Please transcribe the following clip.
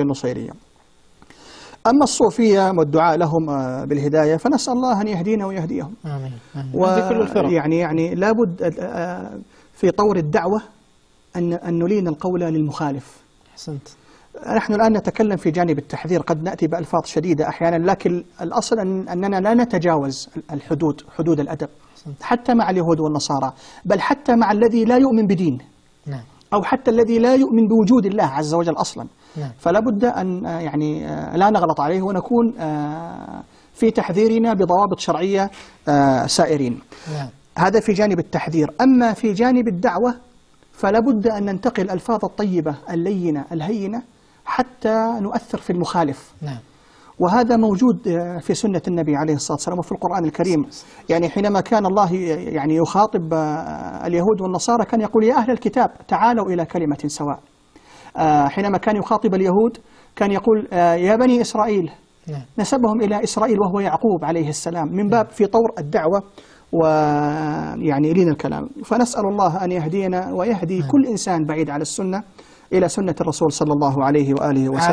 النصيرية. أما الصوفية والدعاء لهم آه، بالهداية فنسأل الله أن يهدينا ويهديهم. آمين. آمين. الفرق. ويعني يعني لابد آه، في طور الدعوة أن أن نلين القول للمخالف. أحسنت. نحن الآن نتكلم في جانب التحذير قد نأتي بألفاظ شديدة أحيانا لكن الأصل أن أننا لا نتجاوز الحدود حدود الأدب حتى مع اليهود والنصارى بل حتى مع الذي لا يؤمن بدين. نعم. أو حتى الذي لا يؤمن بوجود الله عز وجل أصلا. نعم. فلا بد أن آه، يعني آه، لا نغلط عليه ونكون آه، في تحذيرنا بضوابط شرعية سائرين. نعم. هذا في جانب التحذير. أما في جانب الدعوة فلا بد أن ننتقل الألفاظ الطيبة اللينة الهينة حتى نؤثر في المخالف. نعم. وهذا موجود آه، في سنة النبي عليه الصلاة والسلام وفي القرآن الكريم. يعني حينما كان الله يعني يخاطب آه، اليهود والنصارى كان يقول يا أهل الكتاب تعالوا إلى كلمة سواء. آه، حينما كان يخاطب اليهود كان يقول يا بني إسرائيل نعم. نسبهم إلى إسرائيل وهو يعقوب عليه السلام من باب في طور الدعوة ويعني لين الكلام. فنسأل الله أن يهدينا ويهدي كل إنسان بعيد عن السنة إلى سنة الرسول صلى الله عليه وآله وسلم.